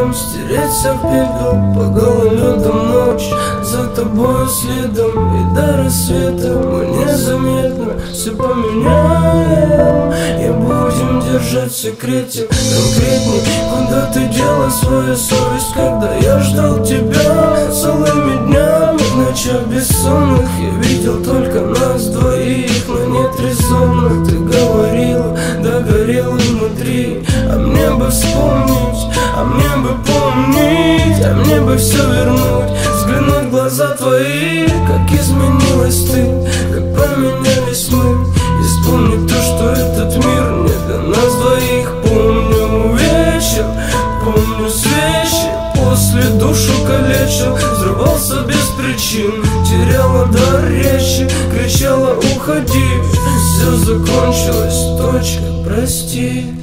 утром стереться в пепел По гололедам ночь. За тобой следом И до рассвета мы незаметно все поменяем. И будем держать в секрете конкретней. Куда ты дела свою совесть, когда я ждал тебя Целыми днями в ночах бессонных? Я видел только нас двоих, но нет резонно Ты говорила, да горела внутри А мне бы вспомнить, бы помнить А мне бы все вернуть, взглянуть в глаза твои Как изменилась ты, как поменялись мы. И вспомнить то, что этот мир не для нас двоих. Помню вечер, помню свечи. После душу калечил, взрывался без причин. Теряла дар речи, кричала уходи! Все закончилось, точка, прости